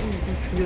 嗯必须